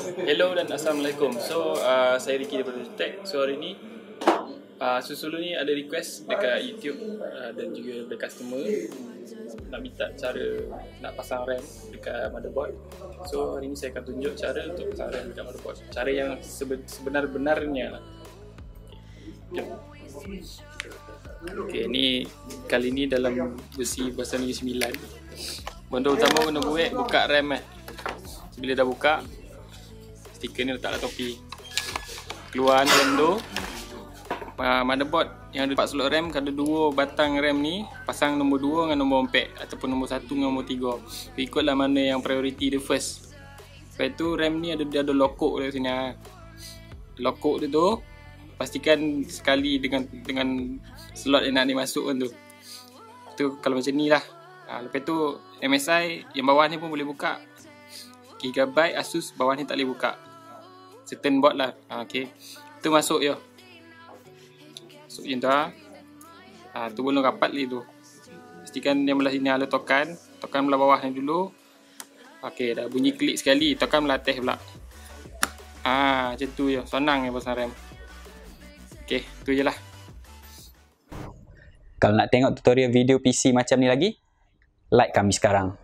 Hello dan Assalamualaikum. So, uh, saya Ricky daripada Tech. So, hari ni uh, Susul ni ada request dekat YouTube uh, Dan juga dari customer Nak minta cara nak pasang RAM dekat motherboard. So, hari ni saya akan tunjuk cara untuk pasang RAM dekat motherboard. Cara yang seben- sebenar-benarnya lah. Okay, jom Okay, ni kali ni dalam versi versi 9 Benda utama kena buat buka RAM eh. Bila dah buka Stiker ni letak dalam topi. Keluar ni tu uh, Motherboard yang ada 4 slot RAM Ada dua batang RAM ni Pasang nombor 2 dengan nombor 4 Ataupun nombor 1 dengan nombor 3 Ikutlah mana yang priority dia first. Lepas tu RAM ni ada dia ada lokok dekat sini ha. Lokok dia tu Pastikan sekali dengan dengan slot yang nak dimasukkan tu. Tu kalau macam ni lah. Ha, Lepas tu MSI yang bawah ni pun boleh buka. Gigabyte Asus bawah ni tak boleh buka certain board lah. Ha, okay. tu masuk je. Masuk je tu ha. tu belum rapat lagi tu. Pastikan yang belah sini ada tokan. Tokan belah bawah ni dulu. Ok dah bunyi klik sekali. Tokan belah atas pula. Ha macam tu je. Senang je pasang RAM ok tu je lah. Kalau nak tengok tutorial video PC macam ni lagi, like kami sekarang.